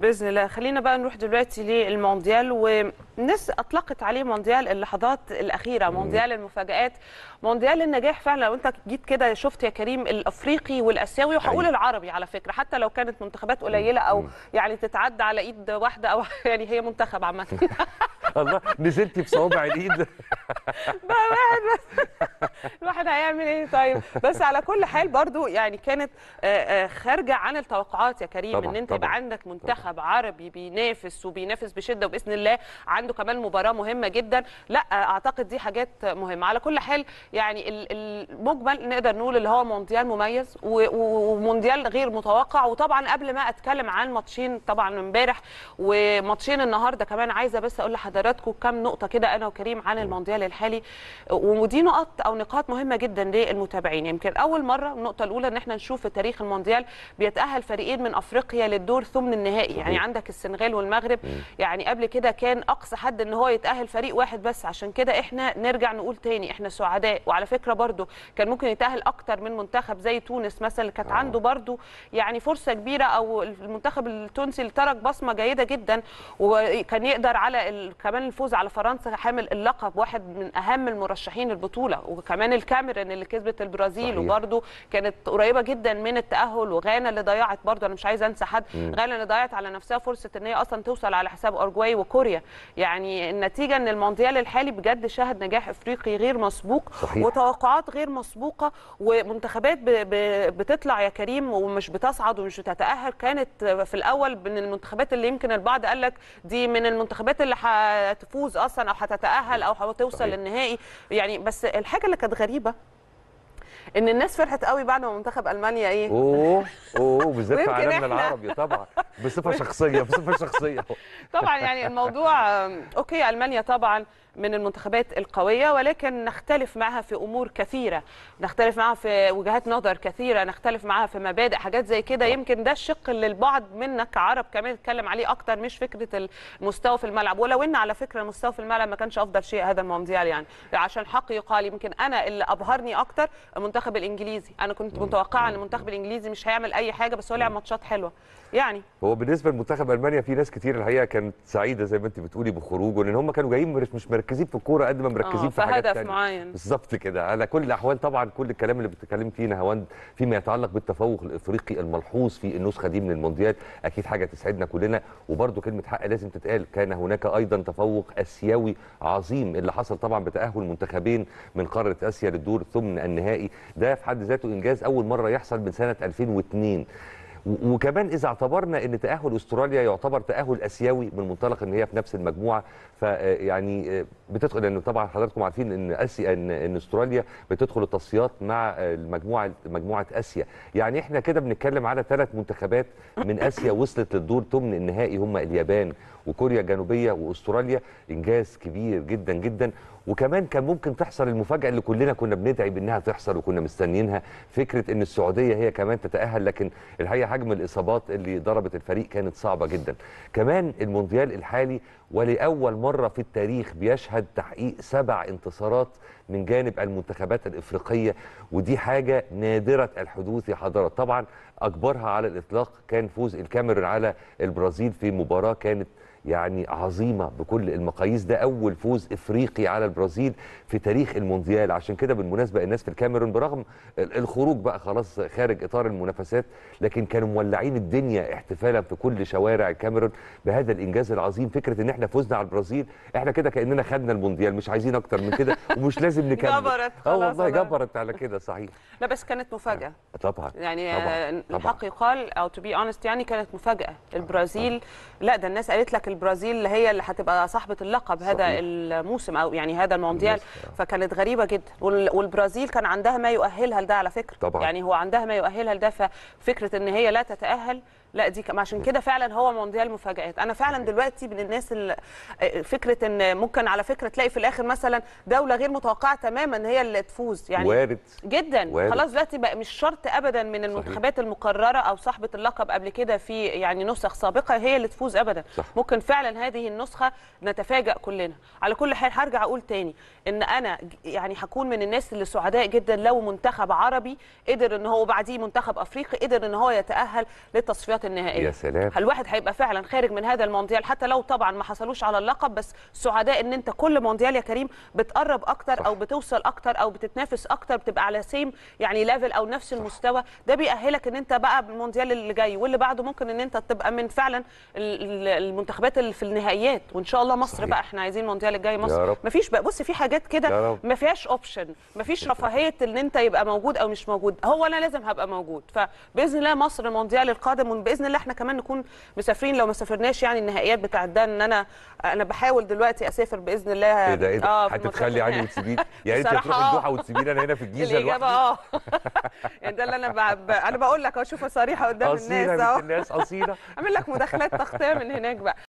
بإذن الله. خلينا بقى نروح دلوقتي للمونديال والناس أطلقت عليه مونديال اللحظات الأخيرة مونديال المفاجآت مونديال النجاح فعلا. لو أنت جيت كده شفت يا كريم الأفريقي والآسيوي وهقول حقيقي. العربي على فكرة حتى لو كانت منتخبات قليلة أو يعني تتعدى على إيد واحدة أو يعني هي منتخب عامة. الله نزلتي بصوابع الإيد. بقى واحد بس. الواحد هيعمل إيه طيب؟ بس على كل حال برضو يعني كانت آه، آه، خارجة عن التوقعات يا كريم طبعاً، إن أنت يبقى طبعاً. عندك منتخب عربي بينافس وبينافس بشدة وبإذن الله عنده كمان مباراة مهمة جدا. لا أعتقد دي حاجات مهمة. على كل حال يعني ال- المجمل نقدر نقول اللي هو مونديال مميز ومونديال غير متوقع. وطبعا قبل ما أتكلم عن ماتشين طبعا امبارح وماتشين النهارده كمان عايزة بس أقول لحضراتكم كام نقطة كده أنا وكريم عن المونديال الحالي. ودي نقط أو نقاط مهمة جدا للمتابعين. يمكن أول مرة النقطة الأولى إن إحنا نشوف في تاريخ المونديال بيتأهل فريقين من أفريقيا للدور ثمن النهائي. يعني عندك السنغال والمغرب. يعني قبل كده كان أقصى حد إن هو يتأهل فريق واحد بس. عشان كده إحنا نرجع نقول تاني إحنا سعداء. وعلى فكرة برضو كان ممكن يتأهل أكتر من منتخب زي تونس مثلا اللي كانت عنده برضو يعني فرصة كبيرة أو المنتخب التونسي اللي ترك بصمة جيدة جدا وكان يقدر على. كمان الفوز على فرنسا حامل اللقب واحد من أهم المرشحين البطوله وكمان الكاميرون اللي كسبت البرازيل. وبرضو كانت قريبة جدا من التأهل وغانا اللي ضيعت برضو أنا مش عايزة أنسى حد غانا اللي ضيعت على نفسها فرصة إن هي أصلا توصل على حساب أورجواي وكوريا يعني النتيجة إن المونديال الحالي بجد شهد نجاح إفريقي غير مسبوق صحيح. وتوقعات غير مسبوقة ومنتخبات ب... ب... بتطلع يا كريم ومش بتصعد ومش بتتأهل كانت في الأول من المنتخبات اللي يمكن البعض قال لك دي من المنتخبات اللي هتفوز أصلا أو هتتأهل أو هتوصل. للنهائي يعني بس الحاجة اللي كانت غريبة إن الناس فرحت قوي بعد ما منتخب ألمانيا إيه؟ أوه أوه بالذات في عالمنا العربي طبعا بصفة شخصية بصفة شخصية. طبعا يعني الموضوع أوكي ألمانيا طبعا من المنتخبات القوية ولكن نختلف معها في أمور كثيرة. نختلف معها في وجهات نظر كثيرة نختلف معها في مبادئ حاجات زي كده. يمكن ده الشق اللي البعض منا كعرب كمان اتكلم عليه أكتر مش فكرة المستوى في الملعب. ولو إن على فكرة المستوى في الملعب ما كانش أفضل شيء هذا المونديال يعني. عشان حق يقال يمكن أنا اللي أبهرني أكتر المنتخب الإنجليزي. أنا كنت متوقعة إن المنتخب الإنجليزي مش هيعمل أي حاجة بس هو لعب ماتشات حلوة. يعني. هو بالنسبة لمنتخب ألمانيا في ناس كتير الحقيقة كانت سعيدة زي ما أنت بتقولي بخروجه لأن هم كانوا جايين مش مش مركزين في الكورة قد ما مركزين آه، في حاجات هدف تانية. معين. بالظبط كده. على كل الأحوال طبعا كل الكلام اللي بتتكلم فيه نهاوند فيما يتعلق بالتفوق الإفريقي الملحوظ في النسخة دي من المونديال أكيد حاجة تسعدنا كلنا. وبرده كلمة حق لازم تتقال. كان هناك أيضا تفوق آسيوي عظيم اللي حصل طبعا بتأهل منتخبين من قارة آسيا للدور ثمن النهائي. ده في حد ذاته إنجاز أول مرة يحصل من سنة 2002 و- وكمان إذا اعتبرنا إن تأهل أستراليا يعتبر تأهل آسيوي من منطلق إن هي في نفس المجموعة فيعني بتدخل لأن طبعا حضراتكم عارفين إن آسيا إن, إن أستراليا بتدخل التصفيات مع آه، المجموعة مجموعة آسيا. يعني إحنا كده بنتكلم على ثلاث منتخبات من آسيا وصلت للدور ثمن النهائي هم اليابان وكوريا الجنوبية وأستراليا إنجاز كبير جدا جدا. وكمان كان ممكن تحصل المفاجأة اللي كلنا كنا بندعي بإنها تحصل وكنا مستنيينها. فكرة إن السعودية هي كمان تتأهل لكن الحقيقة حجم الإصابات اللي ضربت الفريق كانت صعبة جدا. كمان المونديال الحالي ولأول مرة في التاريخ بيشهد تحقيق سبع انتصارات من جانب المنتخبات الإفريقية ودي حاجة نادرة الحدوث يا حضرات طبعا أكبرها على الإطلاق كان فوز الكاميرون على البرازيل في مباراة كانت يعني عظيمة بكل المقاييس. ده أول فوز إفريقي على البرازيل في تاريخ المونديال. عشان كده بالمناسبة الناس في الكاميرون برغم ال- الخروج بقى خلاص خارج إطار المنافسات لكن كانوا مولعين الدنيا احتفالا في كل شوارع الكاميرون بهذا الإنجاز العظيم. فكرة إن إحنا فزنا على البرازيل إحنا كده كأننا خدنا المونديال مش عايزين أكتر من كده ومش لازم نكمل. جبرت آه والله جبرت على كده صحيح. لا بس كانت مفاجأة. طبعا يعني طبعا آه، طبعا الحق يقال أو to be honest يعني كانت مفاجأة. البرازيل لا ده الناس قالت لك البرازيل هي اللي هتبقى صاحبة اللقب هذا صحيح. الموسم أو يعني هذا المونديال. فكانت غريبة جدا وال- والبرازيل كان عندها ما يؤهلها لده على فكرة طبعاً. يعني هو عندها ما يؤهلها لده ففكرة إن هي لا تتأهل لا دي كم- عشان كده فعلا هو مونديال مفاجات أنا فعلا دلوقتي من الناس اللي فكرة إن ممكن على فكرة تلاقي في الآخر مثلا دولة غير متوقعة تماما هي اللي تفوز. يعني وارد. جدا. وارد. خلاص دلوقتي بقى مش شرط ابدا من المنتخبات المقررة أو صاحبة اللقب قبل كده في يعني نسخ سابقة هي اللي تفوز ابدا. صح. ممكن فعلا هذه النسخة نتفاجأ كلنا. على كل حال هرجع أقول تاني إن أنا يعني هكون من الناس اللي سعداء جدا لو منتخب عربي قدر إن هو بعديه منتخب أفريقي قدر إن هو يتأهل للتصفيات المباريات النهائية. يا سلام. الواحد هيبقى فعلا خارج من هذا المونديال؟ حتى لو طبعا ما حصلوش على اللقب بس سعداء إن أنت كل مونديال يا كريم بتقرب أكتر صح. أو بتوصل أكتر أو بتتنافس أكتر بتبقى على same يعني level أو نفس المستوى. ده بيأهلك إن أنت بقى المونديال اللي جاي واللي بعده ممكن إن أنت تبقى من فعلا ال- ال- المنتخبات اللي في النهائيات. وإن شاء الله مصر صحيح. بقى إحنا عايزين المونديال الجاي يا مصر. رب. مفيش بقى بص في حاجات كده. ما فيهاش option ما فيش رفاهية إن أنت يبقى موجود أو مش موجود. هو أنا لازم هبقى موجود. فبإذن الله مصر المونديال القادم وباذن الله إحنا كمان نكون مسافرين. لو ما سافرناش يعني النهائيات بتاعت ده إن أنا أنا بحاول دلوقتي أسافر بإذن الله. إيه ده إيه ده؟ في هتتخلي عني وتسيبيني يعني انت هتروحي آه. الدوحه وتسيبيني أنا هنا في الجيزة الإجابة آه. يعني ده اللي أنا ب... أنا بقول لك اشوفها صريحه قدام الناس يا اهو الناس قصيرة. أعمل لك مداخلات تغطية من هناك بقى.